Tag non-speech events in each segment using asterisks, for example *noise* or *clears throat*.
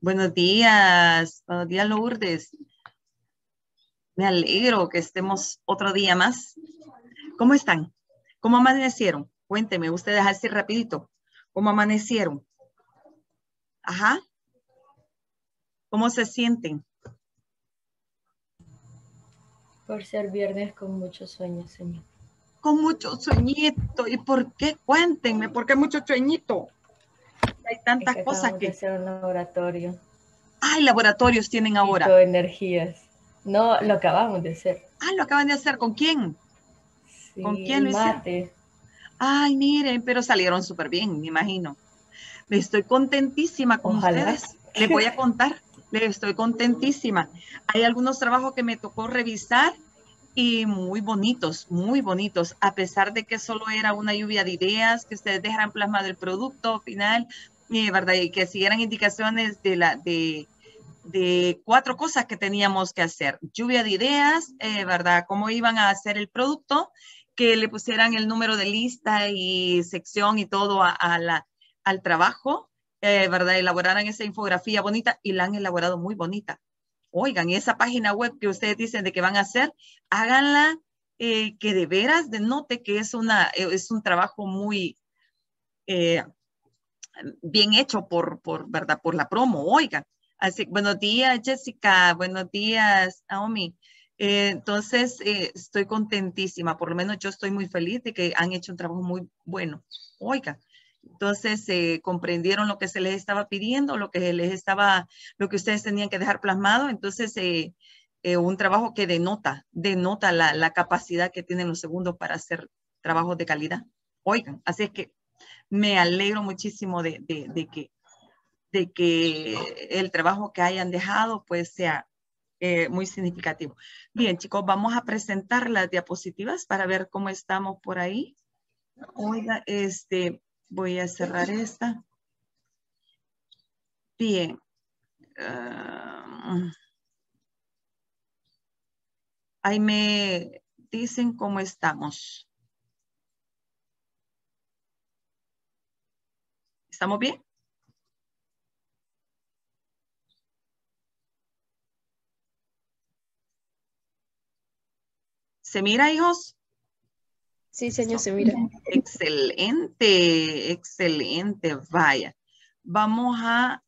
Buenos días, buenos días Lourdes. Me alegro que estemos otro día más. ¿Cómo están? ¿Cómo amanecieron? Cuénteme, ustedes así rapidito. ¿Cómo amanecieron? Ajá. ¿Cómo se sienten? Por ser viernes con muchos sueños, señor. Con mucho sueñito. ¿Y por qué? Cuéntenme, ¿por qué mucho sueñito? Hay tantas cosas que... hacer un laboratorio. Ay, laboratorios tienen ahora. Todo energías. No, lo acabamos de hacer. Ah, lo acaban de hacer. ¿Con quién? ¿Con quién lo mate. Ay, miren, pero salieron súper bien, me imagino. Me estoy contentísima con ustedes. Les voy a contar. Les estoy contentísima. Hay algunos trabajos que me tocó revisar y muy bonitos, muy bonitos, a pesar de que solo era una lluvia de ideas, que ustedes dejaran plasmado el producto final, eh, ¿verdad? Y que siguieran indicaciones de, la, de, de cuatro cosas que teníamos que hacer. Lluvia de ideas, eh, ¿verdad? Cómo iban a hacer el producto, que le pusieran el número de lista y sección y todo a, la, al trabajo, eh, ¿verdad? Elaboraran esa infografía bonita y la han elaborado muy bonita. Oigan, esa página web que ustedes dicen de que van a hacer, háganla eh, que de veras denote que es, una, es un trabajo muy bien hecho por, por, ¿verdad? Por la promo, oigan. Así, buenos días, Jessica. Buenos días, Naomi. Eh, entonces, eh, estoy contentísima. Por lo menos yo estoy muy feliz de que han hecho un trabajo muy bueno. Oiga, entonces eh, comprendieron lo que se les estaba pidiendo, lo que les estaba, lo que ustedes tenían que dejar plasmado. Entonces, un trabajo que denota, denota la, la capacidad que tienen los segundos para hacer trabajos de calidad. Oigan, así es que me alegro muchísimo de, de, de que de que el trabajo que hayan dejado pues sea eh, muy significativo. Bien, chicos, vamos a presentar las diapositivas para ver cómo estamos por ahí. Oiga, este, voy a cerrar esta. Bien. Ah, ahí me dicen cómo estamos. ¿Estamos bien? ¿Se mira, hijos? Sí, señor, se mira. Excelente, excelente. Vaya. Vamos a,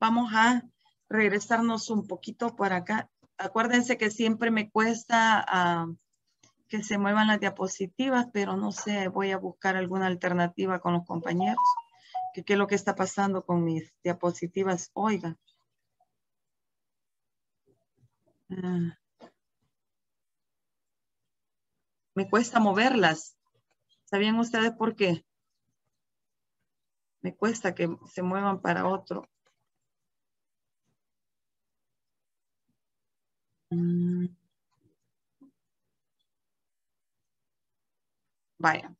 vamos a regresarnos un poquito por acá. Acuérdense que siempre me cuesta ah, que se muevan las diapositivas, pero no sé, voy a buscar alguna alternativa con los compañeros. ¿Qué es lo que está pasando con mis diapositivas? Oiga. Ah. me cuesta moverlas. ¿Sabían ustedes por qué? Me cuesta que se muevan para otro. Mm. Vaya.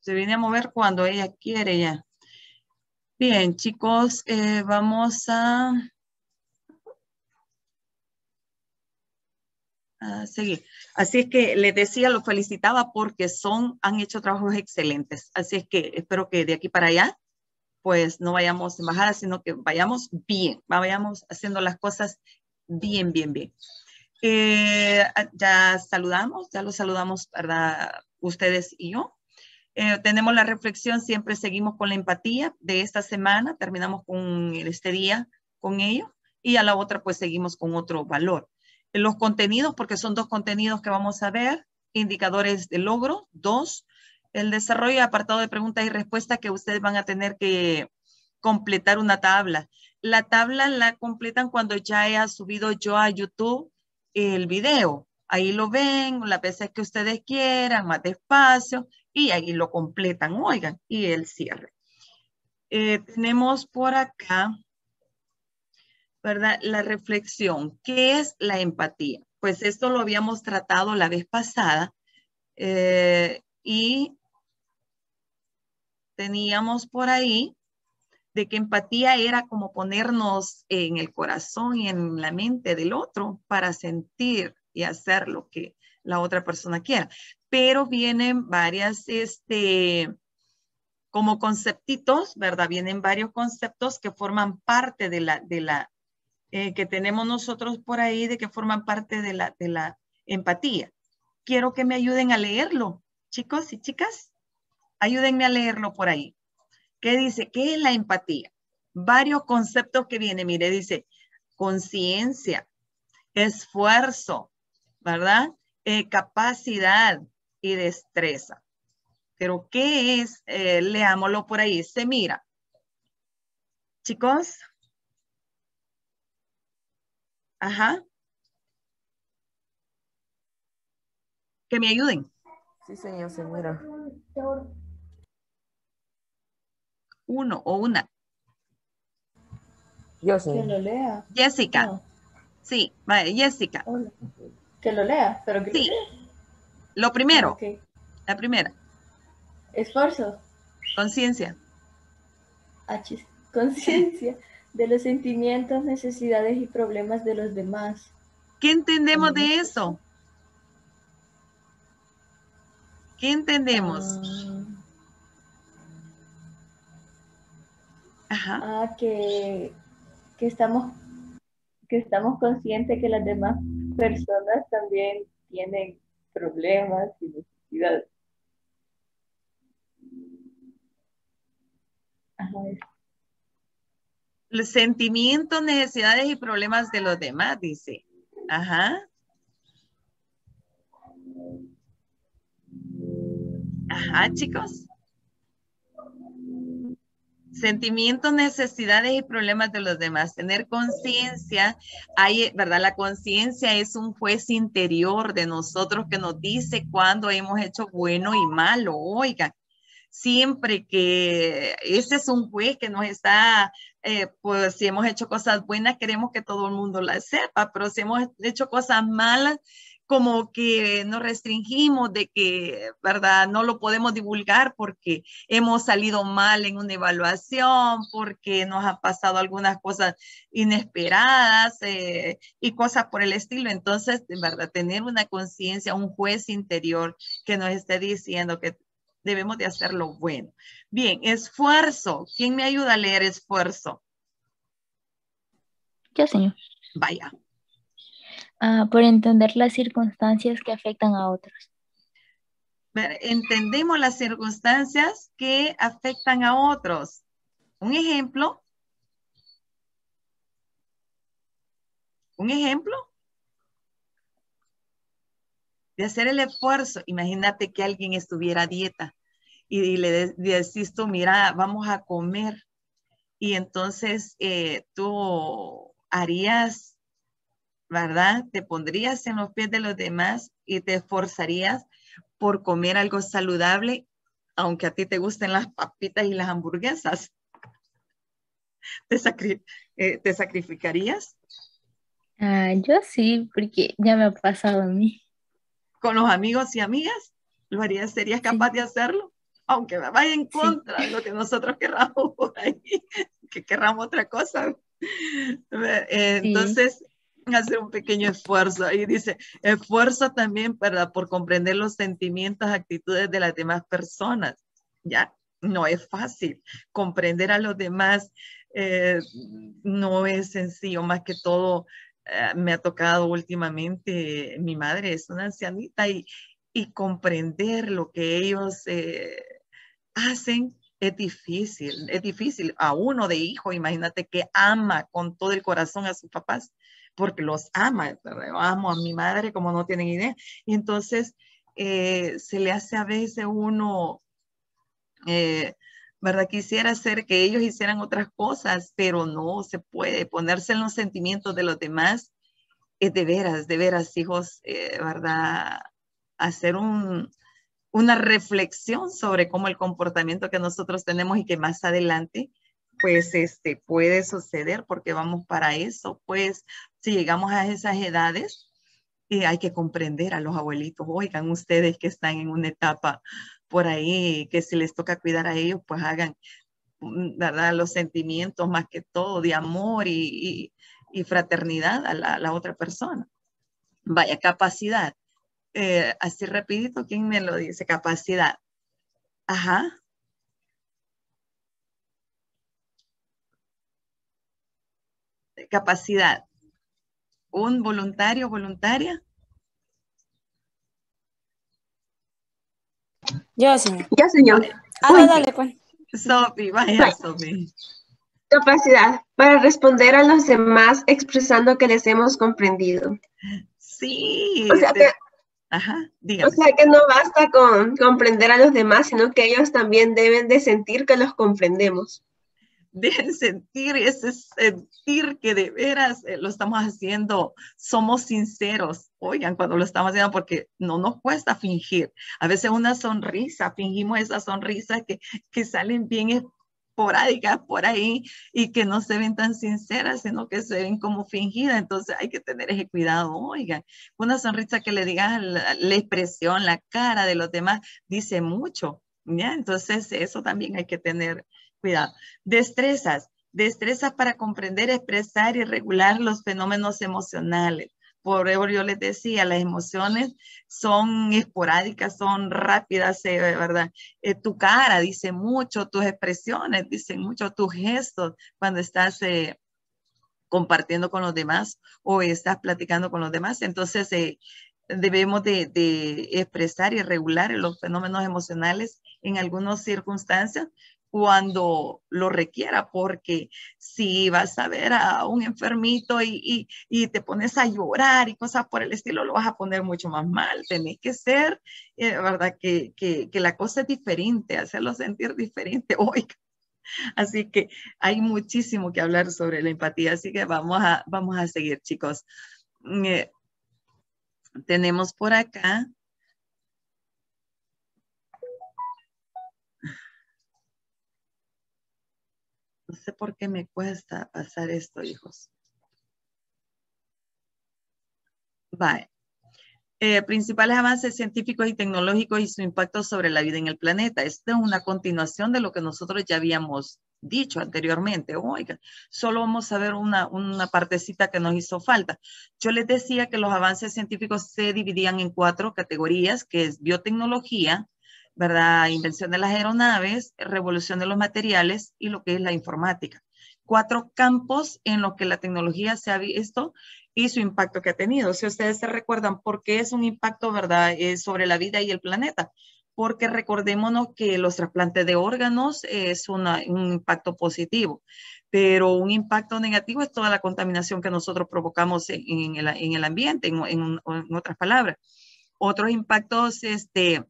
Se viene a mover cuando ella quiere ya. Bien, chicos, eh, vamos a... seguir. Así es que les decía, los felicitaba porque son, han hecho trabajos excelentes. Así es que espero que de aquí para allá, pues no vayamos en bajada, sino que vayamos bien, vayamos haciendo las cosas bien, bien, bien. Eh, ya saludamos, ya los saludamos, ¿verdad? Ustedes y yo. Eh, tenemos la reflexión, siempre seguimos con la empatía de esta semana, terminamos con este día con ello y a la otra pues seguimos con otro valor los contenidos, porque son dos contenidos que vamos a ver, indicadores de logro, dos, el desarrollo apartado de preguntas y respuestas que ustedes van a tener que completar una tabla. La tabla la completan cuando ya he subido yo a YouTube el video. Ahí lo ven, las veces que ustedes quieran, más despacio, y ahí lo completan, oigan, y el cierre. Eh, tenemos por acá ¿verdad? La reflexión. ¿Qué es la empatía? Pues esto lo habíamos tratado la vez pasada eh, y teníamos por ahí de que empatía era como ponernos en el corazón y en la mente del otro para sentir y hacer lo que la otra persona quiera. Pero vienen varias este, como conceptitos, ¿verdad? Vienen varios conceptos que forman parte de la, de la, eh, que tenemos nosotros por ahí, de que forman parte de la, de la empatía. Quiero que me ayuden a leerlo, chicos y chicas. Ayúdenme a leerlo por ahí. ¿Qué dice? ¿Qué es la empatía? Varios conceptos que vienen. Mire, dice conciencia, esfuerzo, ¿verdad? Eh, capacidad y destreza. Pero ¿qué es? Eh, leámoslo por ahí. Se mira. Chicos. Ajá. Que me ayuden. Sí, señor, señora. Uno o una. Yo, Que señor. lo lea. Jessica. No, Sí, vale, Jessica. hola. Que lo lea, pero que Sí. lo lea. Lo primero, la primera, Esfuerzo. conciencia. H. Conciencia *laughs* de los sentimientos, necesidades y problemas de los demás. ¿Qué entendemos de eso? ¿Qué entendemos? Ajá. Ah, ah, que, que estamos que estamos conscientes que las demás personas también tienen problemas y necesidades. Los sentimientos, necesidades y problemas de los demás, dice. Ajá. Ajá, chicos. Sentimientos, necesidades y problemas de los demás. Tener conciencia, hay, ¿verdad? La conciencia es un juez interior de nosotros que nos dice cuando hemos hecho bueno y malo. Oigan, siempre que ese es un juez que nos está, eh, pues si hemos hecho cosas buenas, queremos que todo el mundo las sepa, pero si hemos hecho cosas malas, como que nos restringimos de que, ¿verdad? No lo podemos divulgar porque hemos salido mal en una evaluación, porque nos han pasado algunas cosas inesperadas eh, y cosas por el estilo. Entonces, verdad, tener una conciencia, un juez interior que nos esté diciendo que debemos de hacer lo bueno. Bien, esfuerzo. ¿Quién me ayuda a leer esfuerzo? Yo, señor. Vaya. Ah, por entender las circunstancias que afectan a otros. Entendemos las circunstancias que afectan a otros. Un ejemplo. Un ejemplo de hacer el esfuerzo. Imagínate que alguien estuviera a dieta y, le de- decís tú, mira, vamos a comer. Y entonces eh, tú harías, ¿verdad? Te pondrías en los pies de los demás y te esforzarías por comer algo saludable, aunque a ti te gusten las papitas y las hamburguesas. *laughs* ¿Te, sacri- eh, ¿te sacrificarías? Ah, yo sí, porque ya me ha pasado a mí. con los amigos y amigas? ¿Lo harías? ¿Serías capaz de hacerlo? Aunque me vaya en contra de lo que nosotros querramos *laughs* por ahí, que querramos otra cosa. Sí. Hacer un pequeño esfuerzo. Ahí dice, esfuerzo también ¿verdad? por comprender los sentimientos, actitudes de las demás personas. Ya, no es fácil. Comprender a los demás eh, no es sencillo, más que todo eh, me ha tocado últimamente, mi madre es una ancianita y, y comprender lo que ellos eh, hacen es difícil, es difícil. A uno de hijo, imagínate que ama con todo el corazón a sus papás, porque los ama, amo a mi madre como no tienen idea. Y entonces eh, se le hace a veces uno, eh, ¿verdad? Quisiera hacer que ellos hicieran otras cosas, pero no se puede ponerse en los sentimientos de los demás. Es de veras, de veras, hijos, eh, ¿verdad? Hacer un, una reflexión sobre cómo el comportamiento que nosotros tenemos y que más adelante, pues, este, puede suceder porque vamos para eso. Pues, si llegamos a esas edades, eh, hay que comprender a los abuelitos. Oigan, ustedes que están en una etapa por ahí, que si les toca cuidar a ellos, pues hagan, mm, ¿verdad? Los sentimientos más que todo de amor y, y- fraternidad a la, a la otra persona. Vaya, capacidad. Eh, así rapidito, ¿quién me lo dice? Capacidad. Ajá. Capacidad. ¿Un voluntario, voluntaria? Yo, señor. Ya, señor. Ah, Uy. dale, pues. Sofi, vaya. Sofi. Capacidad para responder a los demás expresando que les hemos comprendido. Sí. O sea te- que, Ajá, o sea que no basta con comprender a los demás, sino que ellos también deben de sentir que los comprendemos. Dejen sentir ese sentir que de veras eh, lo estamos haciendo, somos sinceros. Oigan, cuando lo estamos haciendo, porque no nos cuesta fingir. A veces una sonrisa, fingimos esas sonrisas que, que salen bien esporádicas por ahí y que no se ven tan sinceras, sino que se ven como fingidas. Entonces hay que tener ese cuidado. Oigan, una sonrisa que le diga la, la expresión, la cara de los demás, dice mucho. ¿ya? Entonces eso también hay que tener cuidado. Destrezas, destrezas para comprender, expresar y regular los fenómenos emocionales. Por eso yo les decía, las emociones son esporádicas, son rápidas, eh, ¿verdad? Eh, tu cara dice mucho, tus expresiones dicen mucho, tus gestos cuando estás eh, compartiendo con los demás o estás platicando con los demás. Entonces, debemos de, de expresar y regular los fenómenos emocionales en algunas circunstancias cuando lo requiera, porque si vas a ver a un enfermito y, y, y, te pones a llorar y cosas por el estilo, lo vas a poner mucho más mal. Tenés que ser, eh, ¿verdad? Que, que, que, la cosa es diferente, hacerlo sentir diferente. *laughs* Oiga. Así que hay muchísimo que hablar sobre la empatía, así que vamos a, vamos a seguir, chicos. Eh, tenemos por acá No sé por qué me cuesta pasar esto, hijos. Vale. Eh, principales avances científicos y tecnológicos y su impacto sobre la vida en el planeta. Esta es una continuación de lo que nosotros ya habíamos dicho anteriormente. Oiga, solo vamos a ver una, una partecita que nos hizo falta. Yo les decía que los avances científicos se dividían en cuatro categorías, que es biotecnología, ¿verdad? Invención de las aeronaves, revolución de los materiales y lo que es la informática. Cuatro campos en los que la tecnología se ha visto y su impacto que ha tenido. Si ustedes se recuerdan por qué es un impacto, ¿verdad?, eh, sobre la vida y el planeta. Porque recordémonos que los trasplantes de órganos es una, un impacto positivo, pero un impacto negativo es toda la contaminación que nosotros provocamos en, en, el, en el, ambiente, en, en, otras palabras. Otros impactos, este,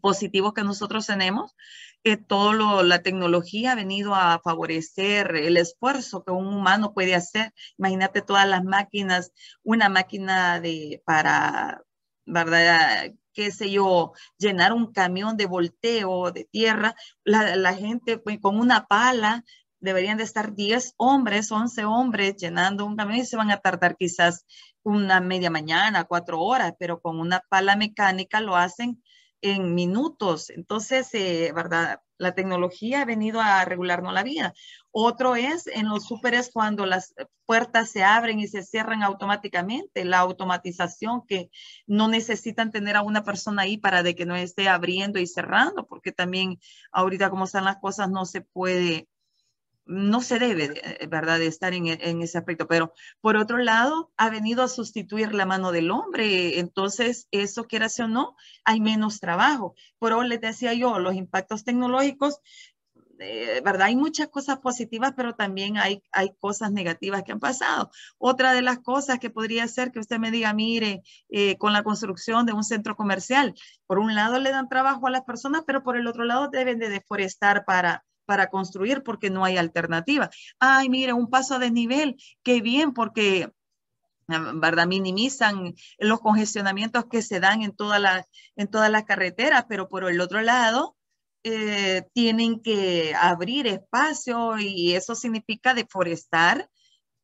positivos que nosotros tenemos, que todo lo, la tecnología ha venido a favorecer el esfuerzo que un humano puede hacer. Imagínate todas las máquinas, una máquina de para, ¿verdad? qué sé yo, llenar un camión de volteo de tierra, la, la gente pues, con una pala, deberían de estar 10 hombres, 11 hombres llenando un camión y se van a tardar quizás una media mañana, cuatro horas, pero con una pala mecánica lo hacen en minutos. Entonces, eh, ¿verdad? La tecnología ha venido a regularnos la vida. Otro es en los súperes cuando las puertas se abren y se cierran automáticamente, la automatización que no necesitan tener a una persona ahí para de que no esté abriendo y cerrando, porque también ahorita como están las cosas no se puede no se debe, ¿verdad?, de estar en, en, ese aspecto. Pero por otro lado, ha venido a sustituir la mano del hombre. Entonces, eso, quiera o no, hay menos trabajo. Pero les decía yo, los impactos tecnológicos, eh, ¿verdad? Hay muchas cosas positivas, pero también hay, hay cosas negativas que han pasado. Otra de las cosas que podría ser que usted me diga, mire, eh, con la construcción de un centro comercial, por un lado le dan trabajo a las personas, pero por el otro lado deben de deforestar para para construir porque no hay alternativa. Ay, mire, un paso a desnivel, qué bien, porque ¿verdad? minimizan los congestionamientos que se dan en todas las en toda la carreteras, pero por el otro lado, eh, tienen que abrir espacio y eso significa deforestar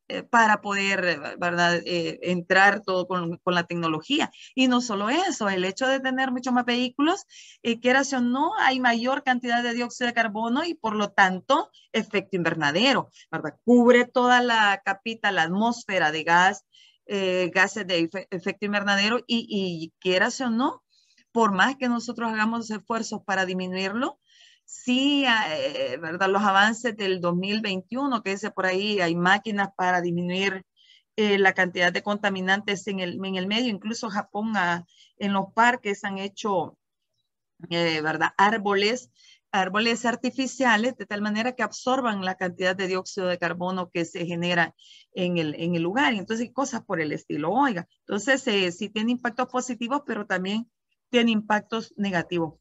eh, para poder, eh, entrar todo con, la tecnología. Y no solo eso, el hecho de tener muchos más vehículos, eh, quieras o no, hay mayor cantidad de dióxido de carbono y por lo tanto, efecto invernadero, ¿verdad? Cubre toda la capita, la atmósfera de gas, eh, gases de efe, efecto invernadero y, y quieras o no, por más que nosotros hagamos esfuerzos para disminuirlo, sí, eh, ¿verdad? Los avances del 2021, que dice por ahí, hay máquinas para disminuir eh, la cantidad de contaminantes en el, en el medio. Incluso Japón en los parques han hecho, eh, ¿verdad? Árboles, árboles artificiales de tal manera que absorban la cantidad de dióxido de carbono que se genera en el, en el lugar. Entonces, cosas por el estilo. Oiga, entonces sí tiene impactos positivos, pero también tiene impactos negativos.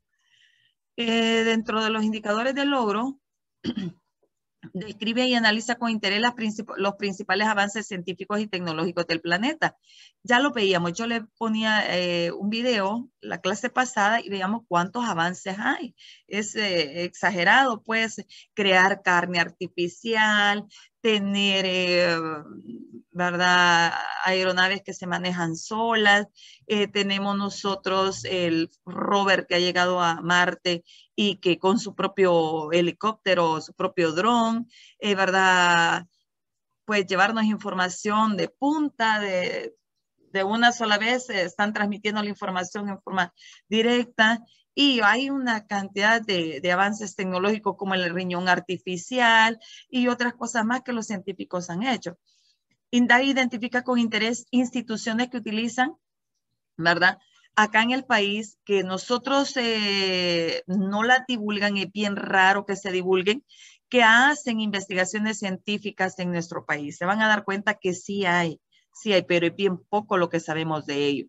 Eh, dentro de los indicadores de logro, *clears throat* describe y analiza con interés los principales avances científicos y tecnológicos del planeta. Ya lo veíamos, yo le ponía eh, un video la clase pasada y veíamos cuántos avances hay. Es eh, exagerado, pues, crear carne artificial, tener, eh, ¿verdad? Aeronaves que se manejan solas. tenemos nosotros el rover que ha llegado a Marte y que con su propio helicóptero, su propio dron, eh, ¿verdad? Pues llevarnos información de punta, de, de una sola vez, eh, están transmitiendo la información en forma directa y hay una cantidad de, de, avances tecnológicos como el riñón artificial y otras cosas más que los científicos han hecho. Indaga identifica con interés instituciones que utilizan, ¿verdad? acá en el país que nosotros eh, no la divulgan, es bien raro que se divulguen, que hacen investigaciones científicas en nuestro país. Se van a dar cuenta que sí hay, sí hay, pero es bien poco lo que sabemos de ello.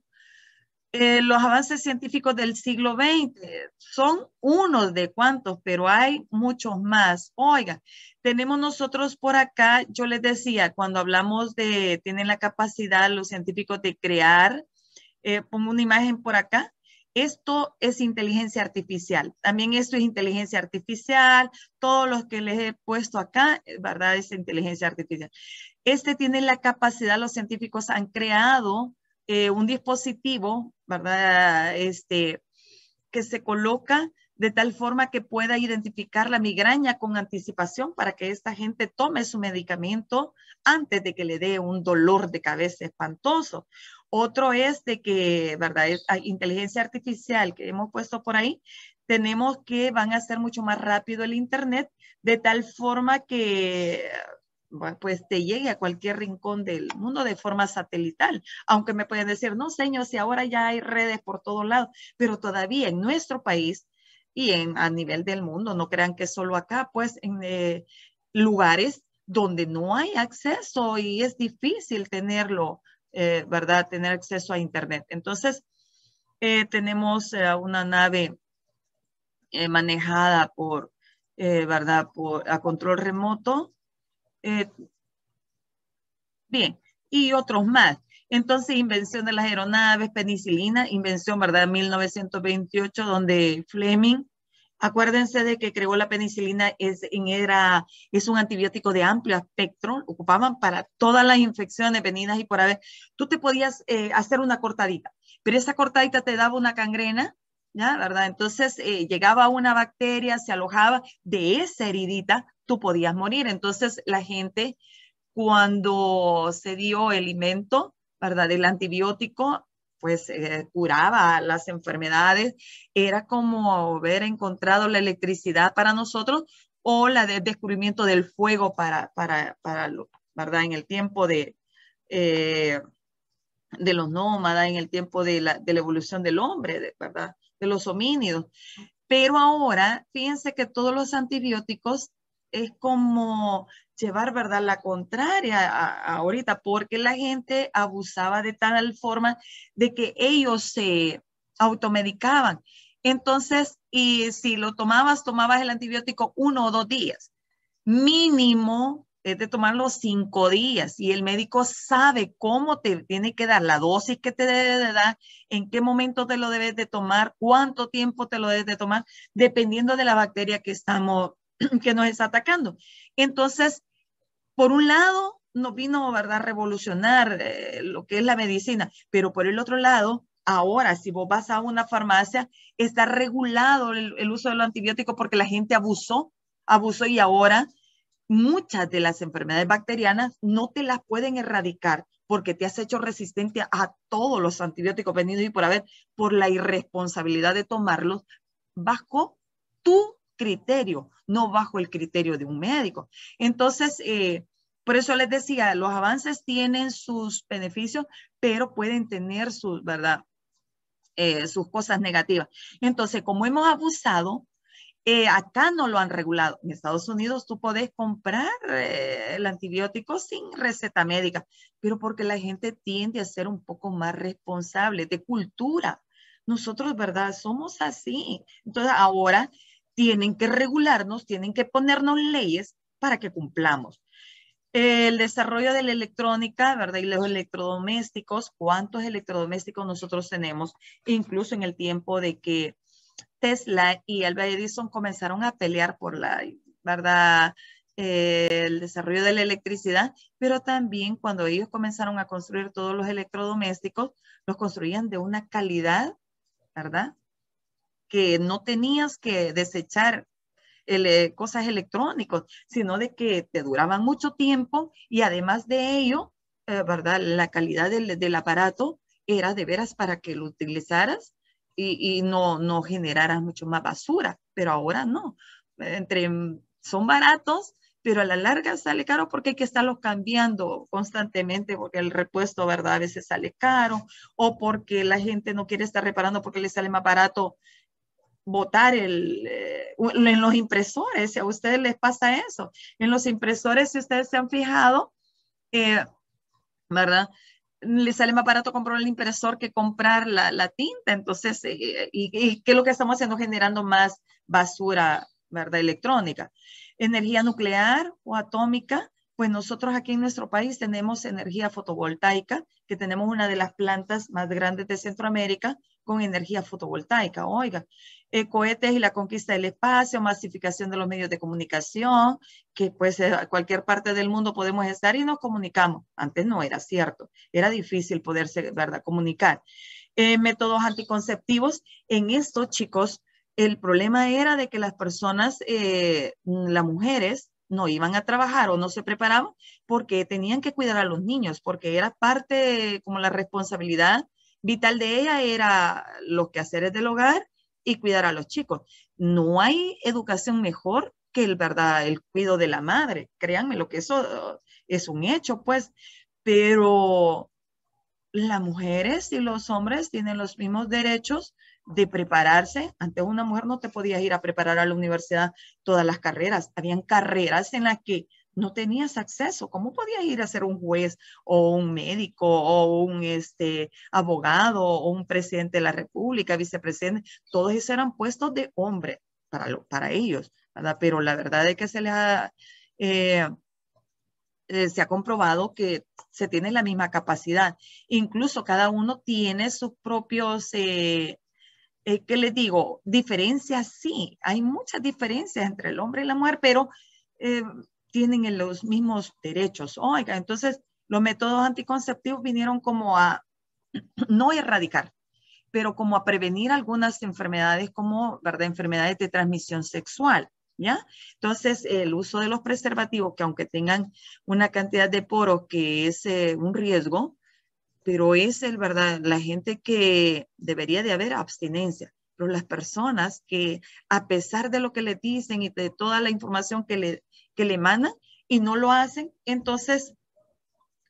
Eh, los avances científicos del siglo XX son unos de cuantos, pero hay muchos más. Oiga, tenemos nosotros por acá, yo les decía, cuando hablamos de, tienen la capacidad los científicos de crear eh, pongo una imagen por acá. Esto es inteligencia artificial. También esto es inteligencia artificial. Todos los que les he puesto acá, eh, ¿verdad? Es inteligencia artificial. Este tiene la capacidad, los científicos han creado eh, un dispositivo, ¿verdad? Este, que se coloca de tal forma que pueda identificar la migraña con anticipación para que esta gente tome su medicamento antes de que le dé un dolor de cabeza espantoso otro es de que, ¿verdad? Es, inteligencia artificial que hemos puesto por ahí. Tenemos que van a ser mucho más rápido el Internet de tal forma que pues te llegue a cualquier rincón del mundo de forma satelital. Aunque me pueden decir, no, señor, si ahora ya hay redes por todos lados, pero todavía en nuestro país y en, a nivel del mundo, no crean que solo acá, pues en eh, lugares donde no hay acceso y es difícil tenerlo eh, ¿verdad? Tener acceso a Internet. Entonces, eh, tenemos eh, una nave manejada por, ¿verdad? Por, a control remoto. Bien, y otros más. Entonces, invención de las aeronaves, penicilina, invención, ¿verdad? 1928, donde Fleming Acuérdense de que creó la penicilina, es, era, es un antibiótico de amplio espectro, ocupaban para todas las infecciones venidas y por haber. Tú te podías eh, hacer una cortadita, pero esa cortadita te daba una cangrena, ¿Verdad? Entonces eh, llegaba una bacteria, se alojaba de esa heridita, tú podías morir. Entonces la gente, cuando se dio el alimento, ¿verdad? Del antibiótico, pues eh, curaba las enfermedades, era como haber encontrado la electricidad para nosotros o la de descubrimiento del fuego para, para, para ¿verdad? En el tiempo de, eh, de los nómadas, en el tiempo de la, de la evolución del hombre, ¿verdad? De los homínidos. Pero ahora, fíjense que todos los antibióticos es como llevar, ¿verdad? La contraria ahorita, porque la gente abusaba de tal forma de que ellos se automedicaban. Entonces, y si lo tomabas, tomabas el antibiótico uno o dos días. Mínimo es de tomarlo cinco días y el médico sabe cómo te tiene que dar la dosis que te debe de dar, en qué momento te lo debes de tomar, cuánto tiempo te lo debes de tomar, dependiendo de la bacteria que estamos, *clears throat* que nos está atacando. Entonces, por un lado, nos vino, ¿verdad?, revolucionar eh, lo que es la medicina, pero por el otro lado, ahora, si vos vas a una farmacia, está regulado el, uso del antibiótico porque la gente abusó, abusó y ahora muchas de las enfermedades bacterianas no te las pueden erradicar porque te has hecho resistente a todos los antibióticos venidos y por haber, por la irresponsabilidad de tomarlos bajo tu criterio, no bajo el criterio de un médico. Entonces, eh, por eso les decía, los avances tienen sus beneficios, pero pueden tener sus, ¿verdad? Eh, sus cosas negativas. Entonces, como hemos abusado, eh, acá no lo han regulado. En Estados Unidos tú puedes comprar eh, el antibiótico sin receta médica, pero porque la gente tiende a ser un poco más responsable de cultura. Nosotros, ¿verdad? Somos así. Entonces ahora tienen que regularnos, tienen que ponernos leyes para que cumplamos. El desarrollo de la electrónica, ¿verdad? Y los electrodomésticos, ¿cuántos electrodomésticos nosotros tenemos? Incluso en el tiempo de que Tesla y Alba Edison comenzaron a pelear por la, ¿verdad? Eh, el desarrollo de la electricidad, pero también cuando ellos comenzaron a construir todos los electrodomésticos, los construían de una calidad, ¿verdad? Que no tenías que desechar cosas electrónicas, sino de que te duraban mucho tiempo y además de ello, eh, ¿verdad? La calidad del, del aparato era de veras para que lo utilizaras y, no, no generaras mucho más basura, pero ahora no. Entre, son baratos, pero a la larga sale caro porque hay que estarlos cambiando constantemente porque el repuesto, ¿verdad? A veces sale caro o porque la gente no quiere estar reparando porque le sale más barato botar el, eh, en los impresores. Si a ustedes les pasa eso. En los impresores, si ustedes se han fijado, eh, ¿verdad? Le sale más barato comprar el impresor que comprar la, tinta. Entonces, eh, y, qué es lo que estamos haciendo? Generando más basura, ¿verdad? Electrónica. Energía nuclear o atómica, pues nosotros aquí en nuestro país tenemos energía fotovoltaica, que tenemos una de las plantas más grandes de Centroamérica con energía fotovoltaica. Oiga, eh, cohetes y la conquista del espacio, masificación de los medios de comunicación, que pues a eh, cualquier parte del mundo podemos estar y nos comunicamos. Antes no era cierto, era difícil poderse, ¿verdad?, comunicar. Eh, métodos anticonceptivos, en esto, chicos, el problema era de que las personas, las mujeres, no iban a trabajar o no se preparaban porque tenían que cuidar a los niños, porque era parte, como la responsabilidad vital de ella era los quehaceres del hogar y cuidar a los chicos. No hay educación mejor que el, ¿verdad? el cuidado de la madre. Créanme lo que eso es un hecho, pues, pero las mujeres y los hombres tienen los mismos derechos de prepararse. Antes una mujer no te podías ir a preparar a la universidad todas las carreras. Habían carreras en las que no tenías acceso. ¿Cómo podías ir a ser un juez o un médico o un este, abogado o un presidente de la República, vicepresidente? Todos esos eran puestos de hombre para, para ellos. Pero la verdad es que se les ha, eh, eh, se ha comprobado que se tiene la misma capacidad. Incluso cada uno tiene sus propios... Eh, ¿qué les digo? Diferencias, sí, hay muchas diferencias entre el hombre y la mujer, pero tienen los mismos derechos. Oiga, entonces los métodos anticonceptivos vinieron como a *clears throat* no erradicar, pero como a prevenir algunas enfermedades como, ¿verdad? Enfermedades de transmisión sexual, ¿ya? Entonces, el uso de los preservativos, que aunque tengan una cantidad de poros que es eh, un riesgo, pero es el, ¿verdad? La gente que debería de haber abstinencia pero las personas que a pesar de lo que le dicen y de toda la información que le, que le mandan y no lo hacen, entonces,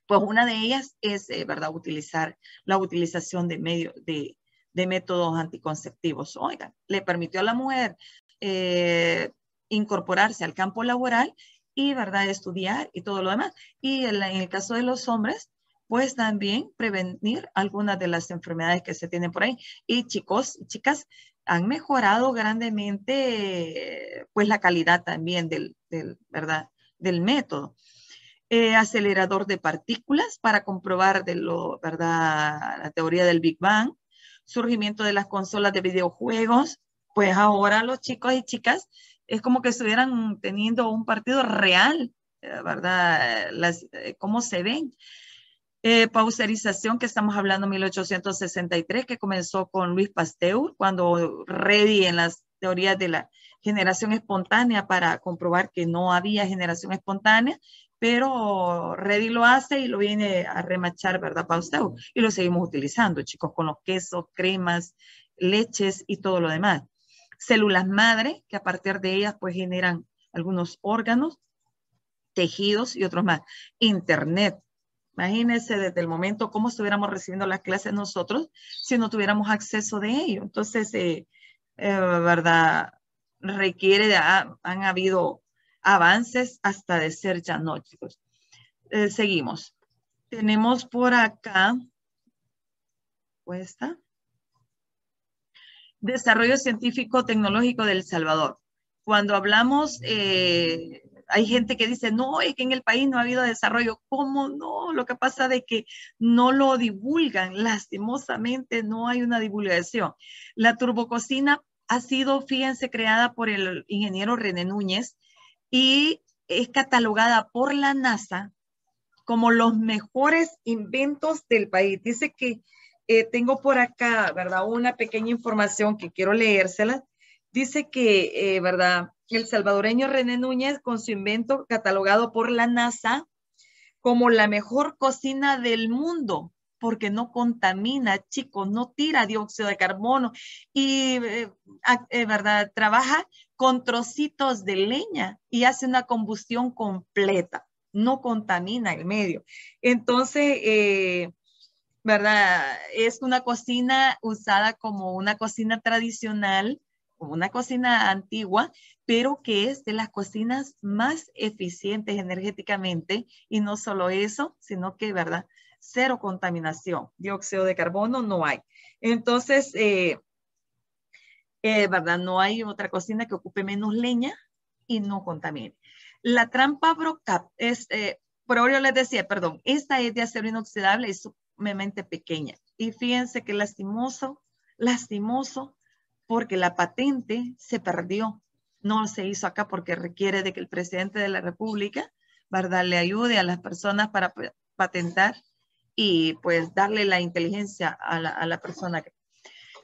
pues una de ellas es, eh, ¿verdad?, utilizar la utilización de, medio, de, de, métodos anticonceptivos. Oigan, le permitió a la mujer eh, incorporarse al campo laboral y, ¿verdad?, estudiar y todo lo demás. Y en, en el caso de los hombres, pues también prevenir algunas de las enfermedades que se tienen por ahí. Y chicos, chicas, han mejorado grandemente pues la calidad también del, ¿verdad? del método. Eh, acelerador de partículas para comprobar de lo, ¿verdad? la teoría del Big Bang, surgimiento de las consolas de videojuegos, pues ahora los chicos y chicas es como que estuvieran teniendo un partido real, eh, ¿verdad? Las, eh, ¿Cómo se ven? Eh, que estamos hablando 1863, que comenzó con Luis Pasteur, cuando Reddy en las teorías de la generación espontánea para comprobar que no había generación espontánea, pero Reddy lo hace y lo viene a remachar, ¿verdad, Pasteur? Y lo seguimos utilizando, chicos, con los quesos, cremas, leches y todo lo demás. células madre, que a partir de ellas pues generan algunos órganos, tejidos y otros más. Internet. Imagínense desde el momento cómo estuviéramos recibiendo las clases nosotros si no tuviéramos acceso de ello. Entonces, eh, eh, ¿verdad? Requiere, de, han habido avances hasta de ser chicos. Eh, seguimos. Tenemos por acá, puesta. Desarrollo científico tecnológico del Salvador. Cuando hablamos, eh, hay gente que dice, no, es que en el país no ha habido desarrollo. ¿Cómo no? Lo que pasa de que no lo divulgan. Lastimosamente no hay una divulgación. La turbococina ha sido, fíjense, creada por el ingeniero René Núñez y es catalogada por la NASA como los mejores inventos del país. Dice que eh, tengo por acá, ¿verdad? Una pequeña información que quiero leérsela. Dice que, eh, ¿verdad? El salvadoreño René Núñez con su invento catalogado por la NASA como la mejor cocina del mundo porque no contamina, chicos, no tira dióxido de carbono y, eh, ¿verdad? Trabaja con trocitos de leña y hace una combustión completa, no contamina el medio. Entonces, eh, ¿verdad? Es una cocina usada como una cocina tradicional, como una cocina antigua, pero que es de las cocinas más eficientes energéticamente y no solo eso, sino que, ¿verdad? Cero contaminación, dióxido de carbono no hay. Entonces, eh, eh, ¿verdad? No hay otra cocina que ocupe menos leña y no contamine. La trampa Brocap es, eh, por ahora les decía, perdón, esta es de acero inoxidable, es sumamente pequeña. Y fíjense que lastimoso, lastimoso, porque la patente se perdió. No se hizo acá porque requiere de que el presidente de la República, ¿verdad? Le ayude a las personas para patentar y pues darle la inteligencia a la, a la persona.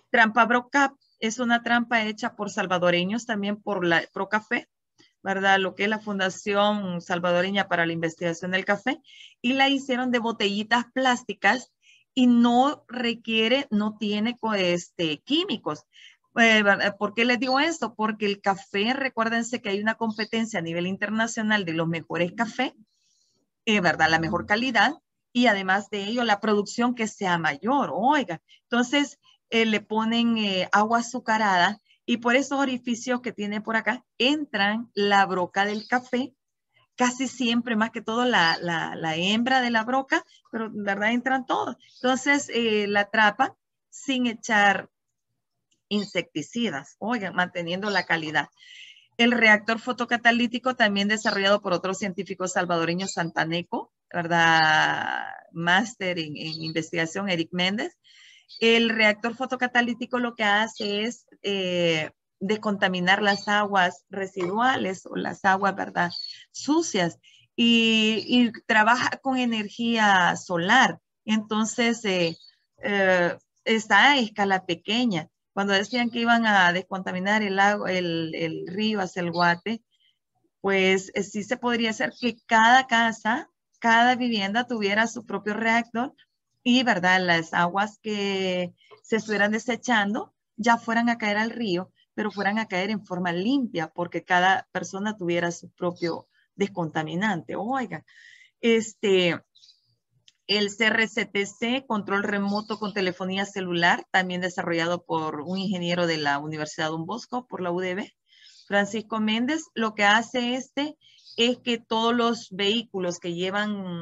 Trampa Brocap es una trampa hecha por salvadoreños, también por la Procafé, ¿verdad? Lo que es la Fundación Salvadoreña para la Investigación del Café, y la hicieron de botellitas plásticas y no requiere, no tiene este, químicos. Eh, ¿Por qué les digo esto? Porque el café, recuérdense que hay una competencia a nivel internacional de los mejores cafés, eh, ¿verdad? La mejor calidad y además de ello la producción que sea mayor. Oiga, entonces eh, le ponen eh, agua azucarada y por esos orificios que tiene por acá entran la broca del café, casi siempre, más que todo la, hembra de la broca, pero verdad entran todos. Entonces eh, la atrapan sin echar insecticidas, oigan, manteniendo la calidad. El reactor fotocatalítico también desarrollado por otro científico salvadoreño Santaneco, ¿verdad? Máster en, investigación, Eric Méndez, el reactor fotocatalítico lo que hace es eh, descontaminar las aguas residuales o las aguas, ¿verdad? Sucias y, trabaja con energía solar. Entonces, eh, eh, está a escala pequeña. Cuando decían que iban a descontaminar el, agua, el, el río hacia el Guate, pues sí se podría hacer que cada casa, cada vivienda tuviera su propio reactor y, ¿verdad? Las aguas que se estuvieran desechando ya fueran a caer al río, pero fueran a caer en forma limpia porque cada persona tuviera su propio descontaminante. Oiga, este, el CRCTC, control remoto con telefonía celular, también desarrollado por un ingeniero de la Universidad Don Bosco, por la UDB, Francisco Méndez, lo que hace este es que todos los vehículos que llevan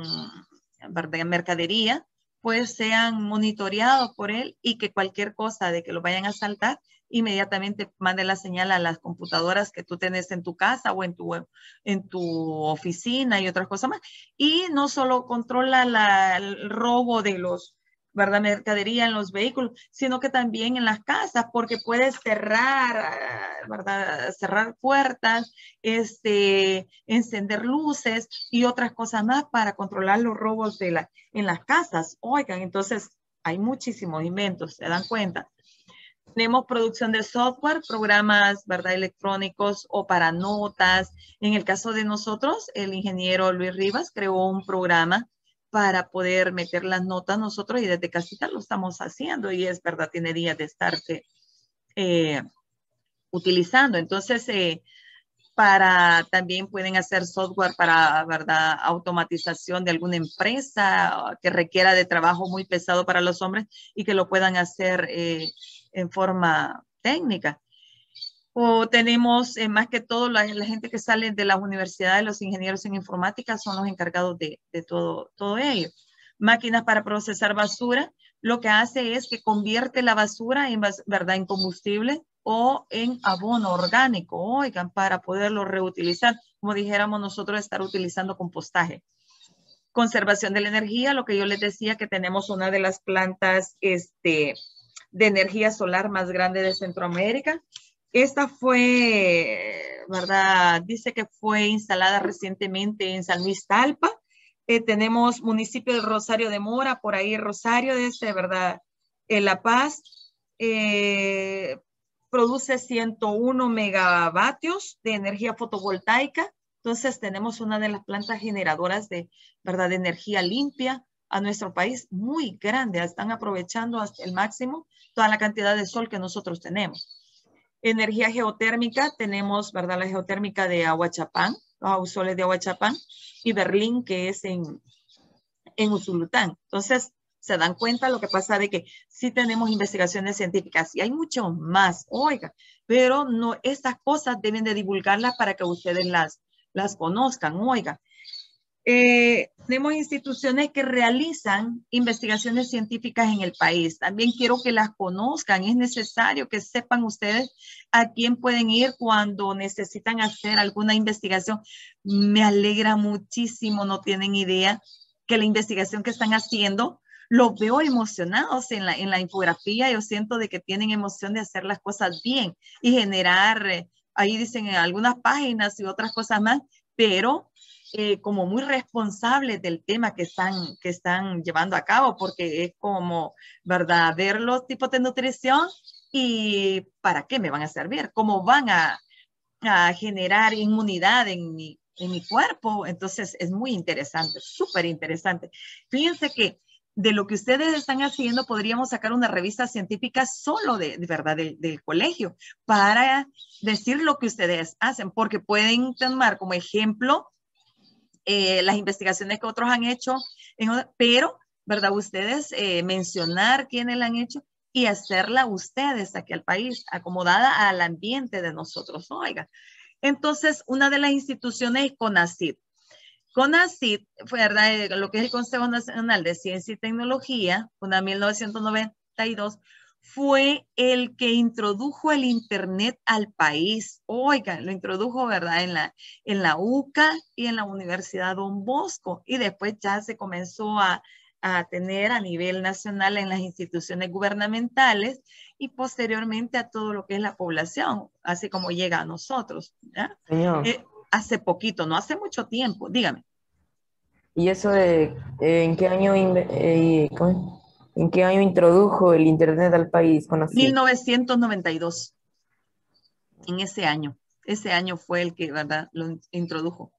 mercadería pues sean monitoreados por él y que cualquier cosa de que lo vayan a saltar, inmediatamente mande la señal a las computadoras que tú tenés en tu casa o en tu, en tu oficina y otras cosas más. Y no solo controla el robo de los ¿verdad? Mercadería en los vehículos, sino que también en las casas, porque puedes cerrar, ¿verdad? Cerrar puertas, este, encender luces y otras cosas más para controlar los robos de la, en las casas. Oigan, entonces hay muchísimos inventos, ¿se dan cuenta? Tenemos producción de software, programas, ¿verdad? Electrónicos o para notas. En el caso de nosotros, el ingeniero Luis Rivas creó un programa para poder meter las notas nosotros y desde casita lo estamos haciendo y es verdad, tiene días de estarte eh, utilizando. Entonces, eh, para también pueden hacer software para verdad automatización de alguna empresa que requiera de trabajo muy pesado para los hombres y que lo puedan hacer eh, en forma técnica. O tenemos eh, más que todo la, gente que sale de las universidades, los ingenieros en informática son los encargados de, de todo, todo ello. Máquinas para procesar basura, lo que hace es que convierte la basura en, ¿verdad? en combustible o en abono orgánico, oigan, para poderlo reutilizar, como dijéramos nosotros, estar utilizando compostaje. Conservación de la energía, lo que yo les decía, que tenemos una de las plantas este, de energía solar más grande de Centroamérica. Esta fue, ¿verdad? Dice que fue instalada recientemente en San Luis Talpa. Eh, tenemos municipio de Rosario de Mora, por ahí Rosario, de este, ¿verdad? En La Paz. Eh, produce 101 megavatios de energía fotovoltaica. Entonces tenemos una de las plantas generadoras de, ¿verdad? de energía limpia a nuestro país muy grande. Están aprovechando hasta el máximo toda la cantidad de sol que nosotros tenemos. Energía geotérmica, tenemos, ¿verdad? La geotérmica de Aguachapán, los soles de Aguachapán y Berlín, que es en, en Usulután. Entonces, se dan cuenta lo que pasa de que sí tenemos investigaciones científicas y hay mucho más, oiga, pero no, estas cosas deben de divulgarlas para que ustedes las, las conozcan, oiga. Eh, tenemos instituciones que realizan investigaciones científicas en el país. También quiero que las conozcan. Es necesario que sepan ustedes a quién pueden ir cuando necesitan hacer alguna investigación. Me alegra muchísimo, no tienen idea que la investigación que están haciendo los veo emocionados en la, en la infografía. Yo siento de que tienen emoción de hacer las cosas bien y generar, eh, ahí dicen en algunas páginas y otras cosas más, pero eh, como muy responsables del tema que están, que están llevando a cabo, porque es como, ¿verdad? Ver los tipos de nutrición y para qué me van a servir, cómo van a, a generar inmunidad en mi, en mi cuerpo. Entonces es muy interesante, súper interesante. Fíjense que de lo que ustedes están haciendo, podríamos sacar una revista científica solo de, verdad del, colegio para decir lo que ustedes hacen, porque pueden tomar como ejemplo eh, las investigaciones que otros han hecho, pero, ¿verdad? Ustedes eh, mencionar quiénes la han hecho y hacerla ustedes aquí al país, acomodada al ambiente de nosotros, oiga. Entonces, una de las instituciones es CONACYT. CONACYT, ¿verdad? Eh, lo que es el Consejo Nacional de Ciencia y Tecnología, una 1992, fue el que introdujo el Internet al país. Oigan, lo introdujo, ¿verdad? En la, en la UCA y en la Universidad Don Bosco. Y después ya se comenzó a, a tener a nivel nacional en las instituciones gubernamentales y posteriormente a todo lo que es la población, así como llega a nosotros. Señor. Eh, hace poquito, no hace mucho tiempo, dígame. ¿Y eso de en qué año eh, en qué año introdujo el internet al país? 1992. En ese año. Ese año fue el que, ¿verdad? Lo introdujo.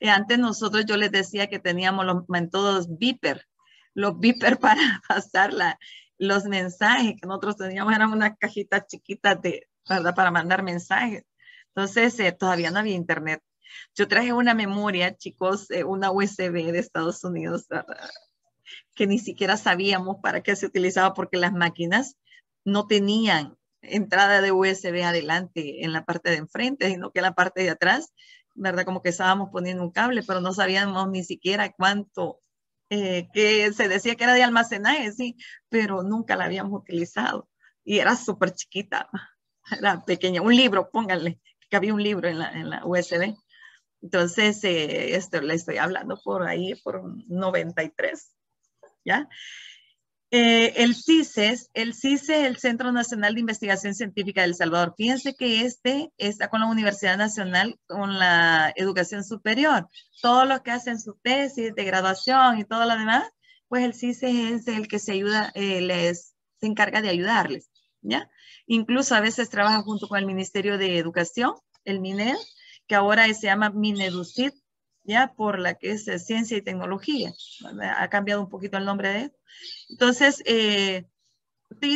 Eh, antes nosotros yo les decía que teníamos los métodos beeper, los beeper *laughs* para pasar la, los mensajes que nosotros teníamos eran unas cajitas chiquitas de, ¿verdad? para mandar mensajes. Entonces, eh, todavía no había internet. Yo traje una memoria, chicos, eh, una USB de Estados Unidos, que ni siquiera sabíamos para qué se utilizaba porque las máquinas no tenían entrada de USB adelante en la parte de enfrente, sino que en la parte de atrás, ¿verdad? Como que estábamos poniendo un cable, pero no sabíamos ni siquiera cuánto, eh, que se decía que era de almacenaje, sí, pero nunca la habíamos utilizado. Y era súper chiquita, *laughs* era pequeña, un libro, pónganle que había un libro en la, en la USB. Entonces, eh, esto le estoy hablando por ahí, por 93, Eh, el CISES, el el Centro Nacional de Investigación Científica del Salvador. Fíjense que este está con la Universidad Nacional, con la educación superior. Todos los que hacen su tesis de graduación y todo lo demás, pues el CISE es el que se ayuda, eh, les, se encarga de ayudarles, ¿ya? Incluso a veces trabaja junto con el Ministerio de Educación, el MINED, que ahora se llama MINEDUCIT, ya por la que es ciencia y tecnología. Ha cambiado un poquito el nombre de él. Entonces, eh,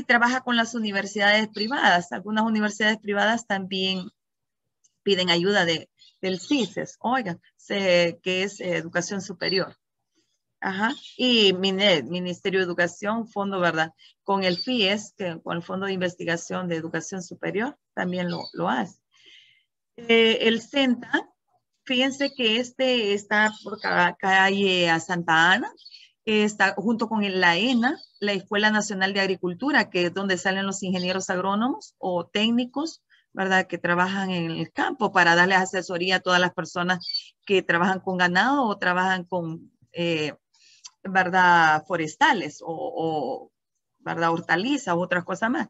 trabaja con las universidades privadas. Algunas universidades privadas también piden ayuda de, del CISES, oigan, que es educación superior. Ajá. Y MINED, Ministerio de Educación, Fondo, ¿verdad? Con el FIES, que, con el Fondo de Investigación de Educación Superior, también lo, lo hace. Eh, el CENTA, fíjense que este está por calle a Santa Ana, está junto con la ENA, la Escuela Nacional de Agricultura, que es donde salen los ingenieros agrónomos o técnicos, ¿verdad? Que trabajan en el campo para darles asesoría a todas las personas que trabajan con ganado o trabajan con eh, ¿verdad? Forestales o, ¿verdad? Hortalizas u otras cosas más.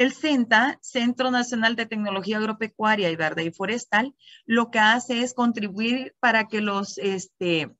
El CENTA, Centro Nacional de Tecnología Agropecuaria y Verde y Forestal, lo que hace es contribuir para que los este,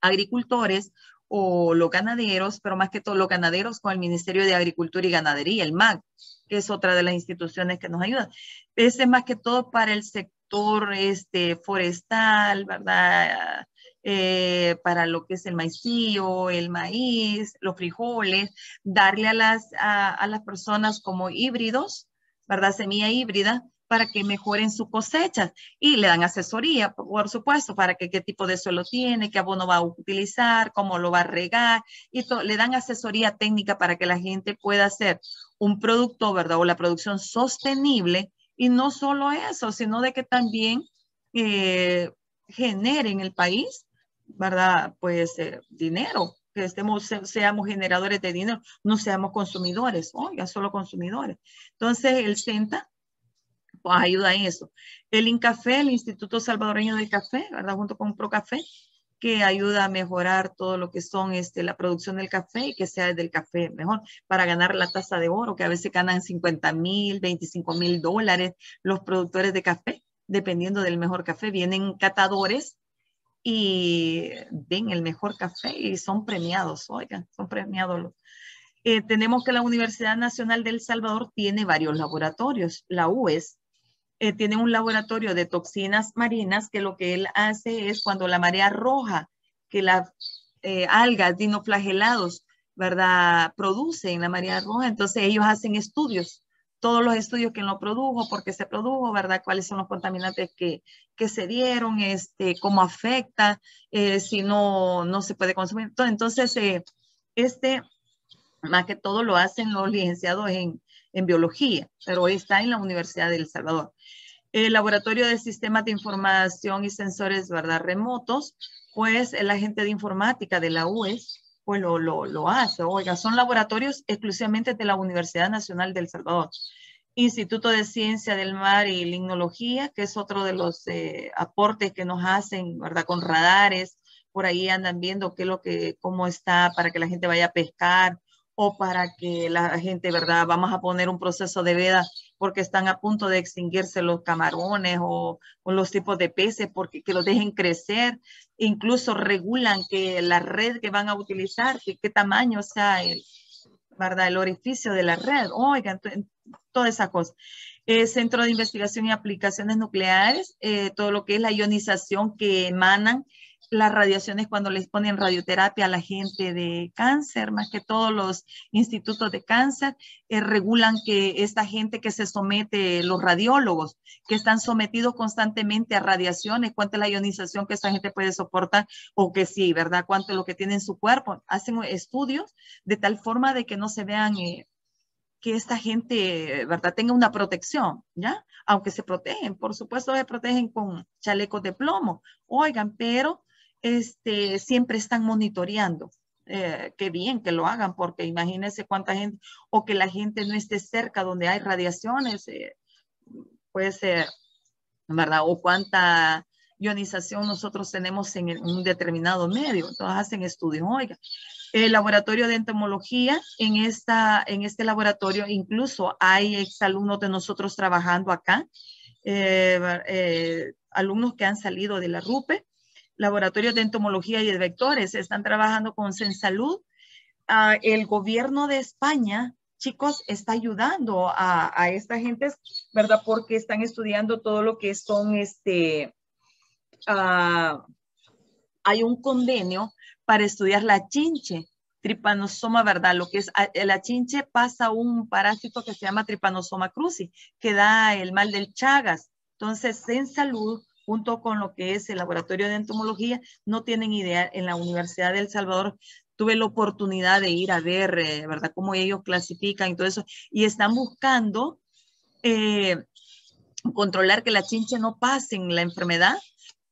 agricultores o los ganaderos, pero más que todo los ganaderos con el Ministerio de Agricultura y Ganadería, el MAG, que es otra de las instituciones que nos ayuda. Ese es más que todo para el sector este, forestal, ¿verdad? Eh, para lo que es el maicillo, el maíz, los frijoles, darle a las, a, las personas como híbridos, ¿verdad? Semilla híbrida para que mejoren su cosecha y le dan asesoría, por supuesto, para que qué tipo de suelo tiene, qué abono va a utilizar, cómo lo va a regar y le dan asesoría técnica para que la gente pueda hacer un producto, ¿verdad? O la producción sostenible y no solo eso, sino de que también eh, genere en el país ¿verdad? Pues eh, dinero, que estemos, seamos generadores de dinero, no seamos consumidores, oiga, solo consumidores. Entonces, el CENTA pues, ayuda en eso. El INCAFE, el Instituto Salvadoreño del Café, ¿verdad? Junto con ProCafé, que ayuda a mejorar todo lo que son este, la producción del café y que sea del café mejor para ganar la tasa de oro, que a veces ganan 50 mil, 25 mil dólares los productores de café, dependiendo del mejor café. Vienen catadores y ven el mejor café y son premiados, oigan, son premiados. Eh, tenemos que la Universidad Nacional del Salvador tiene varios laboratorios. La UES eh, tiene un laboratorio de toxinas marinas que lo que él hace es cuando la marea roja, que las eh, algas dinoflagelados, ¿verdad? Produce en la marea roja, entonces ellos hacen estudios todos los estudios que lo produjo, por qué se produjo, ¿verdad? Cuáles son los contaminantes que, que se dieron, este, cómo afecta, eh, si no, no se puede consumir. Entonces, eh, este, más que todo lo hacen los licenciados en, en biología, pero hoy está en la Universidad de El Salvador. El Laboratorio de Sistemas de Información y Sensores, ¿verdad? Remotos, pues el agente de informática de la UES pues lo, lo, lo, hace. Oiga, son laboratorios exclusivamente de la Universidad Nacional del Salvador. Instituto de Ciencia del Mar y Limnología, que es otro de los eh, aportes que nos hacen, ¿verdad? Con radares, por ahí andan viendo qué es lo que, cómo está para que la gente vaya a pescar o para que la gente, ¿verdad? Vamos a poner un proceso de veda porque están a punto de extinguirse los camarones o, los tipos de peces porque que los dejen crecer. Incluso regulan que la red que van a utilizar, que qué tamaño sea el, ¿verdad? El orificio de la red. Oigan, toda esa cosa. Eh, Centro de Investigación y Aplicaciones Nucleares, eh, todo lo que es la ionización que emanan las radiaciones cuando les ponen radioterapia a la gente de cáncer, más que todos los institutos de cáncer, eh, regulan que esta gente que se somete, los radiólogos, que están sometidos constantemente a radiaciones, cuánta es la ionización que esta gente puede soportar o que sí, ¿verdad? Cuánto es lo que tiene en su cuerpo. Hacen estudios de tal forma de que no se vean... Eh, que esta gente, ¿verdad?, tenga una protección, ¿ya? Aunque se protegen, por supuesto se protegen con chalecos de plomo, oigan, pero este, siempre están monitoreando. Eh, qué bien que lo hagan, porque imagínense cuánta gente, o que la gente no esté cerca donde hay radiaciones, eh, puede ser, ¿verdad? O cuánta ionización nosotros tenemos en un determinado medio. Entonces hacen estudios. Oiga, el laboratorio de entomología, en, esta, en este laboratorio incluso hay exalumnos de nosotros trabajando acá, eh, alumnos que han salido de la RUPE, laboratorios de entomología y de vectores, están trabajando con Sensalud. Uh, el gobierno de España, chicos, está ayudando a, a esta gente, ¿verdad? Porque están estudiando todo lo que son, este, uh, hay un convenio para estudiar la chinche tripanosoma, ¿verdad? Lo que es el achinche pasa un parásito que se llama tripanosoma cruzi, que da el mal del Chagas. Entonces, en salud, junto con lo que es el laboratorio de entomología, no tienen idea. En la Universidad de El Salvador tuve la oportunidad de ir a ver, eh, ¿verdad?, cómo ellos clasifican y todo eso. Y están buscando eh, controlar que la chinche no pasen la enfermedad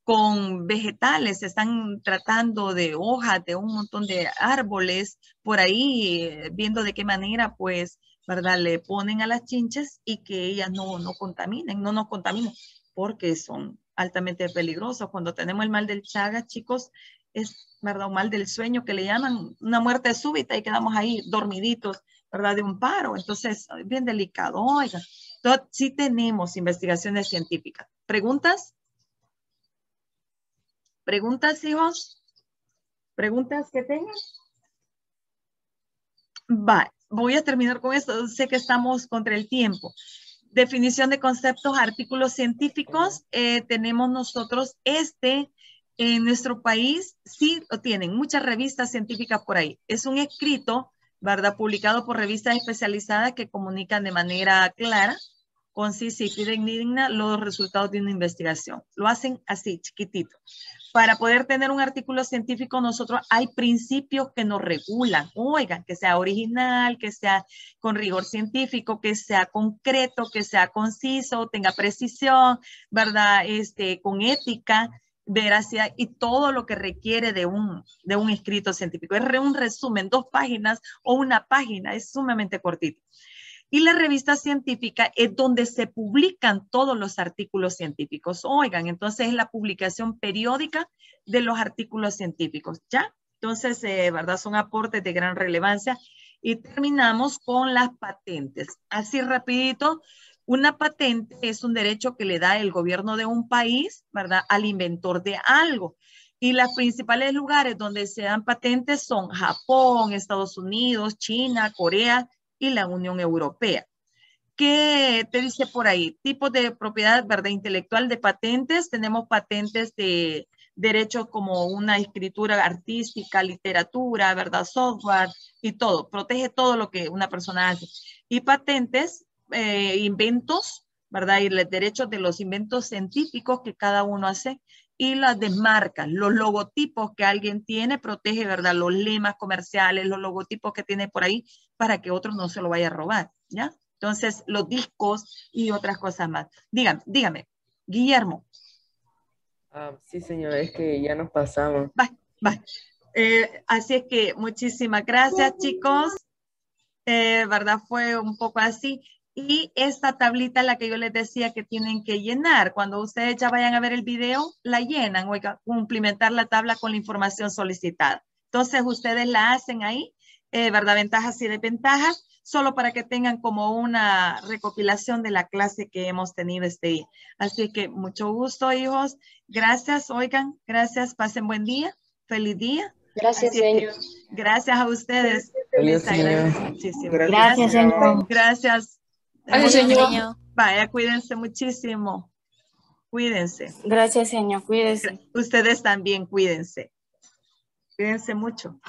con vegetales, están tratando de hojas, de un montón de árboles por ahí, eh, viendo de qué manera, pues, ¿verdad? Le ponen a las chinches y que ellas no, no contaminen, no nos contaminen, porque son altamente peligrosos. Cuando tenemos el mal del chaga, chicos, es, ¿verdad? Un mal del sueño que le llaman una muerte súbita y quedamos ahí dormiditos, ¿verdad? De un paro. Entonces, bien delicado. Oiga, sí tenemos investigaciones científicas. ¿Preguntas? ¿Preguntas, hijos? ¿Preguntas que tengan? Va, voy a terminar con esto. Sé que estamos contra el tiempo. Definición de conceptos, artículos científicos. Eh, tenemos nosotros este en nuestro país, sí lo tienen, muchas revistas científicas por ahí. Es un escrito, ¿verdad? Publicado por revistas especializadas que comunican de manera clara concisa y digna los resultados de una investigación. Lo hacen así, chiquitito. Para poder tener un artículo científico, nosotros hay principios que nos regulan. Oigan, que sea original, que sea con rigor científico, que sea concreto, que sea conciso, tenga precisión, ¿verdad? Este, con ética, veracidad y todo lo que requiere de un, de un escrito científico. Es un resumen, dos páginas o una página, es sumamente cortito. Y la revista científica es donde se publican todos los artículos científicos. Oigan, entonces es la publicación periódica de los artículos científicos, ¿ya? Entonces, eh, ¿verdad? Son aportes de gran relevancia. Y terminamos con las patentes. Así rapidito, una patente es un derecho que le da el gobierno de un país, ¿verdad? Al inventor de algo. Y los principales lugares donde se dan patentes son Japón, Estados Unidos, China, Corea, y la Unión Europea. ¿Qué te dice por ahí? Tipos de propiedad ¿verdad? intelectual de patentes. Tenemos patentes de derechos como una escritura artística, literatura, ¿verdad? Software y todo. Protege todo lo que una persona hace. Y patentes, eh, inventos, ¿verdad? Y los derechos de los inventos científicos que cada uno hace y las desmarcas, los logotipos que alguien tiene, protege, ¿verdad? Los lemas comerciales, los logotipos que tiene por ahí para que otro no se lo vaya a robar, ¿ya? Entonces, los discos y otras cosas más. Dígame, dígame, Guillermo. Ah, sí, señor, es que ya nos pasamos. Va, va. Eh, así es que muchísimas gracias, chicos. Eh, ¿Verdad? Fue un poco así. Y esta tablita, la que yo les decía que tienen que llenar, cuando ustedes ya vayan a ver el video, la llenan, oiga, cumplimentar la tabla con la información solicitada. Entonces, ustedes la hacen ahí, eh, ¿verdad? Ventajas y desventajas, solo para que tengan como una recopilación de la clase que hemos tenido este día. Así que mucho gusto, hijos. Gracias, oigan, gracias, pasen buen día, feliz día. Gracias, señor. Gracias a ustedes. Gracias, Gracias, señor. Gracias. Gracias, señor. Vaya, cuídense muchísimo. Cuídense. Gracias, señor. Cuídense. Ustedes también cuídense. Cuídense mucho.